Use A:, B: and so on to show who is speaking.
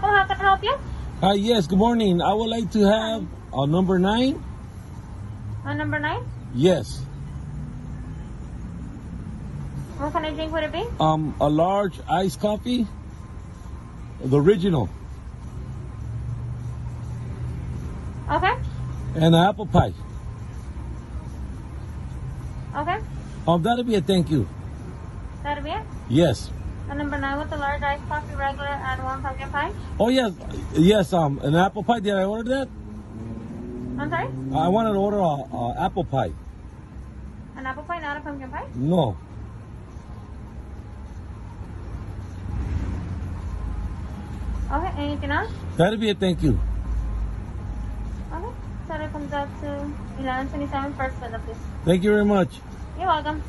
A: welcome. How can I help you?
B: Hi, yes, good morning. I would like to have a number nine.
A: Uh, number nine.
B: Yes.
A: What kind of drink would it be?
B: Um, a large iced coffee. The original.
A: Okay.
B: And an apple pie.
A: Okay.
B: Um, that'll be a thank you.
A: That'll be it.
B: Yes.
A: Uh, number nine with the large ice coffee, regular, and one pumpkin pie.
B: Oh, yes. Yes, um, an apple pie. Did I order that?
A: I'm sorry.
B: I wanted to order a, a apple pie.
A: An apple pie, not a pumpkin pie.
B: No.
A: Okay. Anything else?
B: That'll be a thank you.
A: Okay. So that comes out to 1127 first with please.
B: Thank you very much.
A: You're welcome.